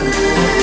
Música